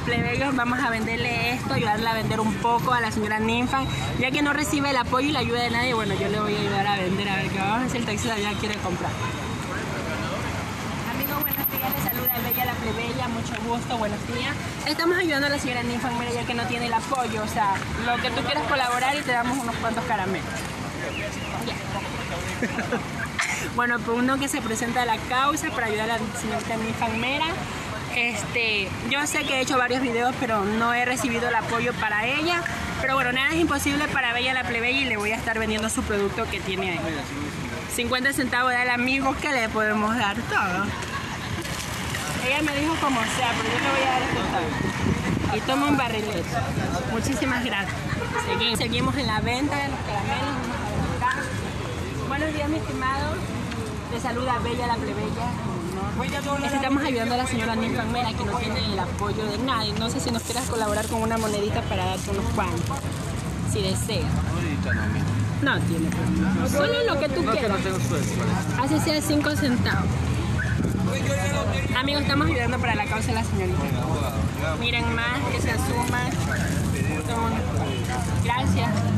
plebeyos, vamos a venderle esto, ayudarle a vender un poco a la señora Ninfa, ya que no recibe el apoyo y la ayuda de nadie, bueno, yo le voy a ayudar a vender, a ver qué vamos a ver si el ya quiere comprar. Amigos, buenos días, les saluda Bella la plebeya, mucho gusto, buenos días. Estamos ayudando a la señora Ninfa, mira, ya que no tiene el apoyo, o sea, lo que tú quieras colaborar y te damos unos cuantos caramelos. Bueno, pues uno que se presenta a la causa para ayudar a la señorita Ninfa Mera. Este, yo sé que he hecho varios videos, pero no he recibido el apoyo para ella. Pero bueno, nada es imposible para Bella la plebeya y le voy a estar vendiendo su producto que tiene ahí. 50 centavos del amigo que le podemos dar todo. Ella me dijo como sea, pero yo le voy a dar el total. Y toma un barrilete. Muchísimas gracias. Seguimos, en la venta de los caramelos. Buenos días, mi estimado. Le saluda Bella la plebeya. Estamos ayudando a la señora Ninfa Mera que no tiene el apoyo de nadie. No sé si nos quieras colaborar con una monedita para darte unos cuantos. Si deseas. No tiene problema. Solo lo que tú quieras. Así sea 5 centavos. Amigos, estamos ayudando para la causa de la señorita. Miren más, que se asuman. Gracias.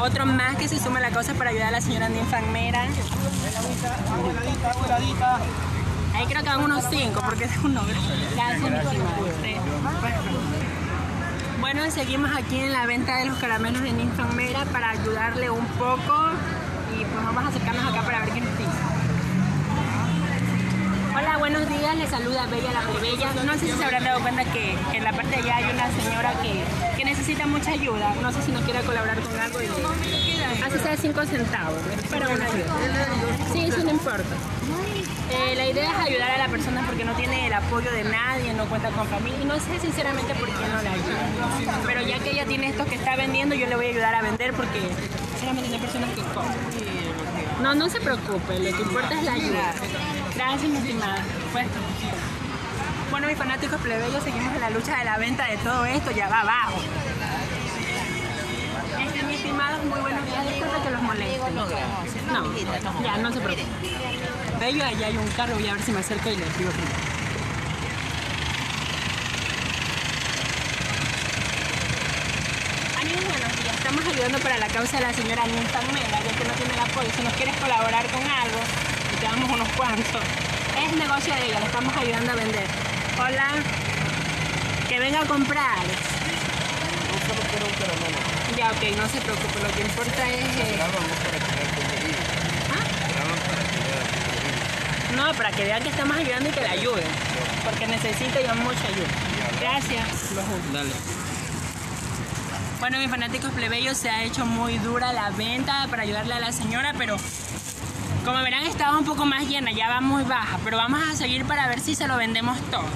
Otro más que se suma a la causa para ayudar a la señora Ninfa Mera. Ahí creo que van unos 5 porque es un nombre. Bueno, seguimos aquí en la venta de los caramelos de Ninfa Mera para ayudarle un poco y pues vamos a acercarnos acá para ver qué nos dice. Hola, buenos días, les saluda Bella la Plebeya. No sé si se habrán dado cuenta que en la parte de allá hay una señora que, que necesita mucha ayuda. No sé si nos quiere colaborar con algo. Así sea 5 centavos, para una ayuda. Sí, eso no importa. Eh, la idea es ayudar a la persona porque no tiene el apoyo de nadie, no cuenta con familia y no sé sinceramente por qué no la ayuda. Pero ya que ella tiene esto que está vendiendo, yo le voy a ayudar a vender porque personas que. No, no se preocupe, lo que importa es la ayuda. Gracias, mi estimada. Pues, bueno, mis fanáticos plebeyos, seguimos en la lucha de la venta de todo esto, ya va abajo. Este, mi estimado, muy buenos días, disculpe que los moleste. No, ya, no se preocupe. Bello, allá hay un carro, voy a ver si me acerco y les digo primero. Amigos. Estamos ayudando para la causa de la señora Ninfa Mela, ya que no tiene el apoyo. Si nos quieres colaborar con algo, y te damos unos cuantos. Es negocio de ella, le estamos ayudando a vender. Hola. Que venga a comprar. Ya, ok, no se preocupe. Lo que importa es... eh, No, para que vean que estamos ayudando y que la ayuden. Porque necesita ya mucha ayuda. Gracias. Dale. Bueno, mis fanáticos plebeyos, se ha hecho muy dura la venta para ayudarle a la señora, pero como verán estaba un poco más llena, ya va muy baja, pero vamos a seguir para ver si se lo vendemos todo.